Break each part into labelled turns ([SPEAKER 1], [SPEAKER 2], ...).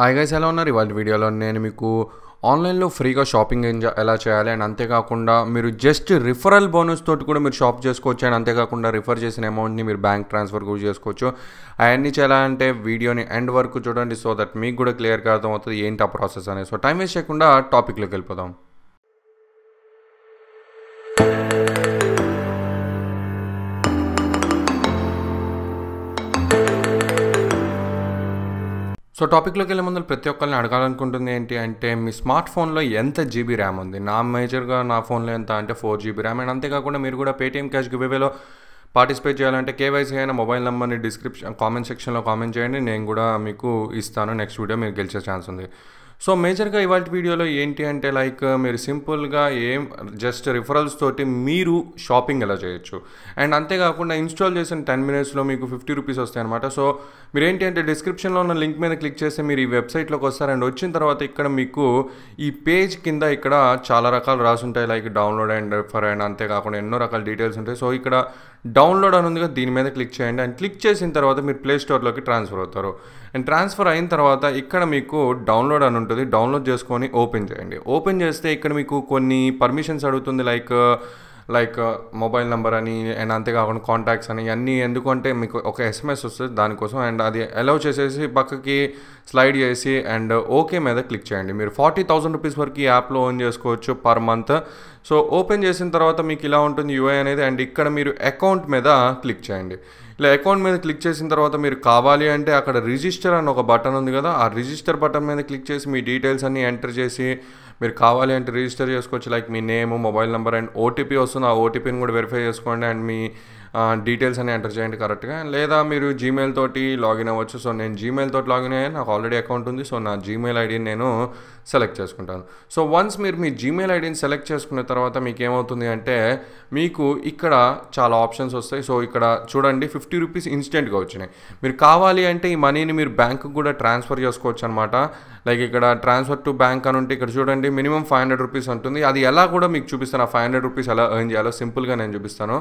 [SPEAKER 1] Hi guys ఎలా ఉన్నారు? ఇవాళ వీడియోలో నేను మీకు ఆన్లైన్లో ఫ్రీగా షాపింగ్ ఎలా చేయాలి అండ్ అంతేకాకుండా మీరు జస్ట్ రిఫరల్ బోనస్ తోటి కూడా మీరు షాప్ చేసుకోవచ్చు అండ్ అంతేకాకుండా రిఫర్ చేసిన అమౌంట్ని మీరు బ్యాంక్ ట్రాన్స్ఫర్ కూడా చేసుకోవచ్చు. అవన్నీ చేయాలంటే వీడియోని ఎండ్ వరకు చూడండి సో దట్ మీకు కూడా క్లియర్గా అర్థమవుతుంది ఏంటి ఆ ప్రాసెస్ అనేది. సో టైం వేస్ట్ చేయకుండా టాపిక్లోకి వెళ్ళిపోదాం. సో టాపిక్లోకి వెళ్ళే ముందు ప్రతి ఒక్కరిని అడగాలనుకుంటుంది ఏంటి అంటే మీ స్మార్ట్ ఫోన్లో ఎంత జీబీ ర్యామ్ ఉంది? నా మేజర్గా నా ఫోన్లో ఎంత అంటే ఫోర్ జీబీ ర్యామ్. అండ్ అంతేకాకుండా మీరు కూడా పేటీఎం క్యాష్ గివేవేలో పార్టిసిపేట్ చేయాలంటే కేవైసీ అయిన మొబైల్ నెంబర్ని డిస్క్రిప్షన్ కామెంట్ సెక్షన్లో కామెంట్ చేయండి. నేను కూడా మీకు ఇస్తాను. నెక్స్ట్ వీడియో మీరు గెలిచే ఛాన్స్ ఉంది. సో మేజర్గా ఇవాళ వీడియోలో ఏంటి అంటే లైక్ మీరు సింపుల్గా ఏం జస్ట్ రిఫరల్స్ తోటి మీరు షాపింగ్ ఎలా చేయొచ్చు? అండ్ అంతేకాకుండా ఇన్స్టాల్ చేసిన టెన్ మినిట్స్లో మీకు ఫిఫ్టీ రూపీస్ వస్తాయి అనమాట సో మీరు ఏంటి అంటే డిస్క్రిప్షన్లో ఉన్న లింక్ మీద క్లిక్ చేస్తే మీరు ఈ వెబ్సైట్లోకి వస్తారు. అండ్ వచ్చిన తర్వాత ఇక్కడ మీకు ఈ పేజ్ కింద ఇక్కడ చాలా రకాలు రాసుంటాయి like download and refer and అంతేకాకుండా ఎన్నో రకాల డీటెయిల్స్ ఉంటాయి. సో ఇక్కడ డౌన్లోడ్ అని ఉందిగా దీని మీద క్లిక్ చేయండి. అండ్ క్లిక్ చేసిన తర్వాత మీరు ప్లే స్టోర్లోకి ట్రాన్స్ఫర్ అవుతారు. అండ్ ట్రాన్స్ఫర్ అయిన తర్వాత ఇక్కడ మీకు డౌన్లోడ్ అని ఉంటుంది. డౌన్లోడ్ చేసుకొని ఓపెన్ చేయండి. ఓపెన్ చేస్తే ఇక్కడ మీకు కొన్ని పర్మిషన్స్ అడుగుతుంది లైక్ లైక్ మొబైల్ నెంబర్ అని అండ్ అంతేకాకుండా కాంటాక్ట్స్ అని అన్నీ ఎందుకంటే మీకు ఒక ఎస్ఎంఎస్ వస్తుంది దానికోసం అండ్ అది అలౌ చేసేసి పక్కకి స్లైడ్ చేసి అండ్ ఓకే మీద క్లిక్ చేయండి. మీరు ఫార్టీ థౌసండ్ రూపీస్ వరకు ఈ యాప్లో ఓన్ చేసుకోవచ్చు పర్ మంత్ సో ఓపెన్ చేసిన తర్వాత మీకు ఇలా ఉంటుంది యూఐ అనేది అండ్ ఇక్కడ మీరు అకౌంట్ మీద క్లిక్ చేయండి. ఇలా అకౌంట్ మీద క్లిక్ చేసిన తర్వాత మీరు కావాలి అంటే అక్కడ రిజిస్టర్ అని ఒక బటన్ ఉంది కదా ఆ రిజిస్టర్ బటన్ మీద క్లిక్ చేసి మీ డీటెయిల్స్ అన్నీ ఎంటర్ చేసి మీరు కావాలి అంటే రిజిస్టర్ చేసుకోవచ్చు. Like me name mobile number and OTP వస్తుంది. ఆ ఓటీపీని కూడా వెరిఫై చేసుకోండి. అండ్ మీ డీటెయిల్స్ అన్ని ఎంటర్ చేయండి కరెక్ట్గా లేదా మీరు జీమెయిల్ తోటి లాగిన్ అవ్వచ్చు. సో నేను జీమెయిల్ తోటి లాగిన్ అయ్యాను. నాకు ఆల్రెడీ అకౌంట్ ఉంది. సో నా జీమెయిల్ ఐడిని నేను సెలెక్ట్ చేసుకుంటాను. సో వన్స్ మీరు మీ జీమెయిల్ ఐడిని సెలెక్ట్ చేసుకున్న తర్వాత మీకు ఏమవుతుంది అంటే మీకు ఇక్కడ చాలా ఆప్షన్స్ వస్తాయి. సో ఇక్కడ చూడండి ఫిఫ్టీ రూపీస్ ఇన్స్టెంట్గా వచ్చినాయి. మీరు కావాలి అంటే ఈ మనీని మీరు బ్యాంకు కూడా ట్రాన్స్ఫర్ చేసుకోవచ్చు అనమాట లైక్ ఇక్కడ ట్రాన్స్ఫర్ టు బ్యాంక్ అని ఉంటే ఇక్కడ చూడండి మినిమం ఫైవ్ హండ్రెడ్ రూపీస్ ఉంటుంది. అది ఎలా కూడా మీకు చూపిస్తాను. ఆ ఫైవ్ హండ్రెడ్ రూపీస్ ఎలా ఎర్న్ చేయాలో సింపుల్గా నేను చూపిస్తాను.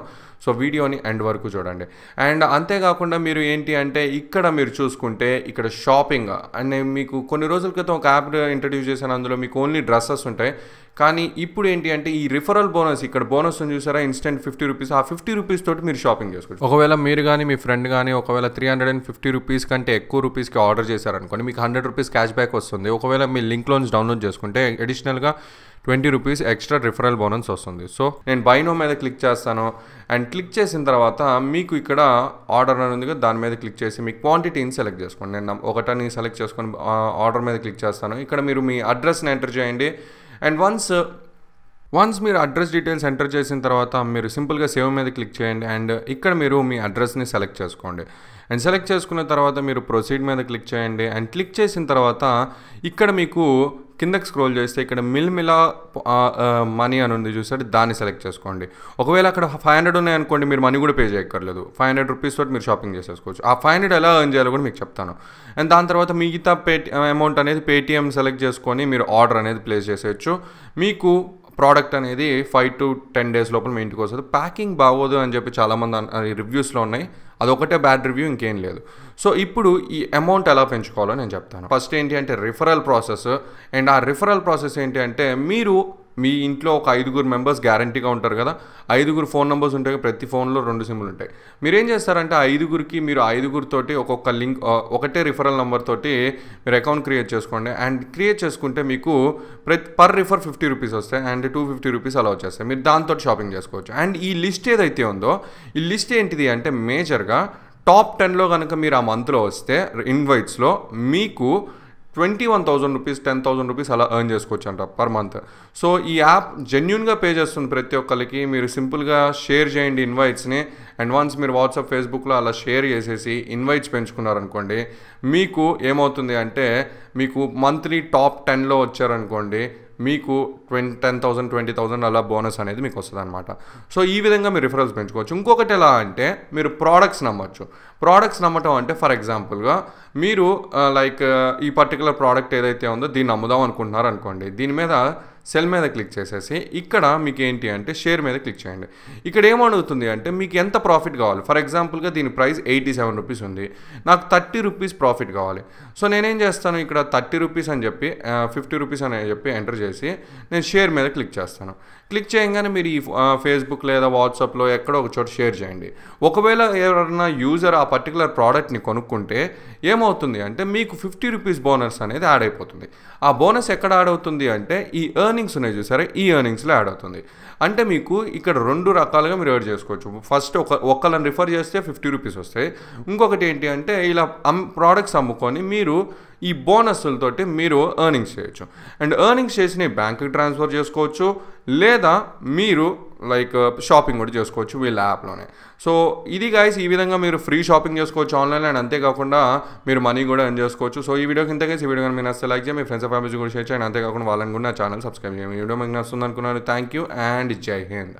[SPEAKER 1] సో వీడియోని ఎండ్ వరకు చూడండి. అండ్ అంతేకాకుండా మీరు ఏంటి అంటే ఇక్కడ మీరు చూసుకుంటే ఇక్కడ షాపింగ్ అండ్ మీకు కొన్ని రోజుల క్రితం ఒక యాప్ ఇంట్రడ్యూస్ చేశాను. అందులో మీకు ఓన్లీ డ్రెస్సెస్ ఉంటాయి. కానీ ఇప్పుడు ఏంటి అంటే ఈ రిఫరల్ బోనస్ ఇక్కడ బోనస్ చూసారా? ఇన్స్టెంట్ ఫిఫ్టీ రూపీస్ ఆ ఫిఫ్టీ రూపీస్ తోటి మీరు షాపింగ్ చేసుకోవచ్చు. ఒకవేళ మీరు కానీ మీ ఫ్రెండ్ కానీ ఒకవేళ three hundred and fifty rupees కంటే ఎక్కువ రూపీస్కి ఆర్డర్ చేశారనుకోండి మీకు హండ్రెడ్ రూపీస్ క్యాష్ బ్యాక్ వస్తుంది. ఒకవేళ మీ లింక్ లోన్స్ డౌన్లోడ్ చేసుకుంటే అడిషనల్గా twenty rupees extra referral bonus వస్తుంది. సో నేను బైనో మీద క్లిక్ చేస్తాను. అండ్ క్లిక్ చేసిన తర్వాత మీకు ఇక్కడ ఆర్డర్ అని ఉంది దాని మీద క్లిక్ చేసి మీ క్వాంటిటీని సెలెక్ట్ చేసుకోండి. నేను ఒకటని సెలెక్ట్ చేసుకొని ఆర్డర్ మీద క్లిక్ చేస్తాను. ఇక్కడ మీరు మీ అడ్రస్ని ఎంటర్ చేయండి. అండ్ వన్స్ వన్స్ మీరు అడ్రస్ డీటెయిల్స్ ఎంటర్ చేసిన తర్వాత మీరు సింపుల్గా సేవ్ మీద క్లిక్ చేయండి అండ్ ఇక్కడ మీరు మీ అడ్రస్ని సెలెక్ట్ చేసుకోండి. అండ్ సెలెక్ట్ చేసుకున్న తర్వాత మీరు ప్రొసీడ్ మీద క్లిక్ చేయండి. అండ్ క్లిక్ చేసిన తర్వాత ఇక్కడ మీకు కిందకి స్క్రోల్ చేస్తే ఇక్కడ మిల్మిలా మనీ అని ఉంది చూసారు దాన్ని సెలెక్ట్ చేసుకోండి. ఒకవేళ అక్కడ ఫైవ్ హండ్రెడ్ ఉన్నాయనుకోండి మీరు మనీ కూడా పే చేయక్కర్లేదు. ఫైవ్ హండ్రెడ్ రూపీస్ తోటి మీరు షాపింగ్ చేసేసుకోవచ్చు. ఆ ఫైవ్ హండ్రెడ్ ఎలా ఎర్న్ చేయాలో కూడా మీకు చెప్తాను. అండ్ దాని తర్వాత మిగతా పే అమౌంట్ అనేది పేటిఎం సెలెక్ట్ చేసుకొని మీరు ఆర్డర్ అనేది ప్లేస్ చేసేయచ్చు. మీకు ప్రోడక్ట్ అనేది ఫైవ్ టు టెన్ డేస్ లోపల మీ ఇంటికి వస్తుంది. ప్యాకింగ్ బాగోదు అని చెప్పి చాలామంది రివ్యూస్లో ఉన్నాయి. అదొకటే బ్యాడ్ రివ్యూ ఇంకేం లేదు. సో ఇప్పుడు ఈ అమౌంట్ ఎలా పెంచుకోవాలో నేను చెప్తాను. ఫస్ట్ ఏంటి అంటే రిఫరల్ ప్రాసెస్ అండ్ ఆ రిఫరల్ ప్రాసెస్ ఏంటి అంటే మీరు మీ ఇంట్లో ఒక ఐదుగురు మెంబర్స్ గ్యారంటీగా ఉంటారు కదా ఐదుగురు ఫోన్ నెంబర్స్ ఉంటాయి ప్రతి ఫోన్లో రెండు సిమ్లు ఉంటాయి. మీరు ఏం చేస్తారంటే ఐదుగురికి మీరు ఐదుగురితోటి ఒక్కొక్క లింక్ ఒకటే రిఫరల్ నెంబర్ తోటి మీరు అకౌంట్ క్రియేట్ చేసుకోండి. అండ్ క్రియేట్ చేసుకుంటే మీకు ప్రతి పర్ రిఫర్ ఫిఫ్టీ రూపీస్ వస్తాయి అండ్ టూ ఫిఫ్టీ రూపీస్ అలా వచ్చేస్తాయి మీరు దాంతో షాపింగ్ చేసుకోవచ్చు. అండ్ ఈ లిస్ట్ ఏదైతే ఉందో ఈ లిస్ట్ ఏంటిది అంటే మేజర్గా టాప్ టెన్లో కనుక మీరు ఆ మంత్లో వస్తే ఇన్వైట్స్లో మీకు twenty one thousand rupees ten thousand rupees అలా ఎర్న్ చేసుకోవచ్చు అంట పర్ మంత్ సో ఈ యాప్ జెన్యున్గా పే చేస్తుంది ప్రతి ఒక్కరికి మీరు సింపుల్గా షేర్ చేయండి ఇన్వైట్స్ని అండ్ వన్స్ మీరు వాట్సాప్ ఫేస్బుక్లో అలా షేర్ చేసేసి ఇన్వైట్స్ పెంచుకున్నారనుకోండి మీకు ఏమవుతుంది అంటే మీకు మంత్లీ టాప్ టెన్లో వచ్చారనుకోండి మీకు twenty ten thousand twenty thousand అలా బోనస్ అనేది మీకు వస్తుంది అనమాట సో ఈ విధంగా మీరు రిఫరల్స్ పెంచుకోవచ్చు. ఇంకొకటి ఎలా అంటే మీరు ప్రోడక్ట్స్ నమ్మచ్చు. ప్రోడక్ట్స్ నమ్మటం అంటే ఫర్ ఎగ్జాంపుల్గా మీరు లైక్ ఈ పర్టికులర్ ప్రోడక్ట్ ఏదైతే ఉందో దీన్ని అమ్ముదాం అనుకుంటున్నారు అనుకోండి దీని మీద సెల్ మీద క్లిక్ చేసేసి ఇక్కడ మీకు ఏంటి అంటే షేర్ మీద క్లిక్ చేయండి. ఇక్కడ ఏమడుగుతుంది అంటే మీకు ఎంత ప్రాఫిట్ కావాలి? ఫర్ ఎగ్జాంపుల్గా దీని ప్రైస్ ఎయిటీ సెవెన్ రూపీస్ ఉంది. నాకు థర్టీ రూపీస్ ప్రాఫిట్ కావాలి. సో నేనేం చేస్తాను? ఇక్కడ థర్టీ రూపీస్ అని చెప్పి ఫిఫ్టీ రూపీస్ అని చెప్పి ఎంటర్ చేసి నేను షేర్ మీద క్లిక్ చేస్తాను. క్లిక్ చేయగానే మీరు ఈ ఫేస్బుక్ లేదా వాట్సాప్లో ఎక్కడో ఒక చోట షేర్ చేయండి. ఒకవేళ ఎవరైనా యూజర్ ఆ పర్టికులర్ ప్రోడక్ట్ని కొనుక్కుంటే ఏమవుతుంది అంటే మీకు ఫిఫ్టీ రూపీస్ బోనస్ అనేది యాడ్ అయిపోతుంది. ఆ బోనస్ ఎక్కడ యాడ్ అవుతుంది అంటే ఈ ఎర్నింగ్స్ ఉన్నాయి చూసారా? ఈ ఎర్నింగ్స్లో యాడ్ అవుతుంది. అంటే మీకు ఇక్కడ రెండు రకాలుగా మీరు యాడ్ చేసుకోవచ్చు. ఫస్ట్ ఒక ఒక్కళ్ళని రిఫర్ చేస్తే ఫిఫ్టీ రూపీస్ వస్తాయి. ఇంకొకటి ఏంటి అంటే ఇలా అమ్ ప్రోడక్ట్స్ అమ్ముకొని మీరు ఈ బోనస్లతోటి మీరు ఎర్నింగ్స్ చేయొచ్చు. అండ్ ఎర్నింగ్స్ చేసి బ్యాంక్కి ట్రాన్స్ఫర్ చేసుకోవచ్చు లేదా మీరు లైక్ షాపింగ్ కూడా చేసుకోవచ్చు వీళ్ళ యాప్లోనే. సో ఇది గైస్ ఈ విధంగా మీరు ఫ్రీ షాపింగ్ చేసుకోవచ్చు ఆన్లైన్ అండ్ అంతేకాకుండా మీరు మనీ కూడా ఎర్న్ చేసుకోవచ్చు. సో ఈ వీడియోకి ఇంత ఈ వీడియో మీరు నచ్చితే లైక్ చేయండి మీ ఫ్రెండ్స్ ఫ్యామిలీస్ కూడా షేర్ చేయండి. అంతేకాకుండా వాళ్ళని కూడా నా ఛానల్ సబ్స్క్రైబ్ చేయండి. వీడియో మీకు నచ్చుతుంది అనుకున్నాను థ్యాంక్ యూ అండ్ జై హింద్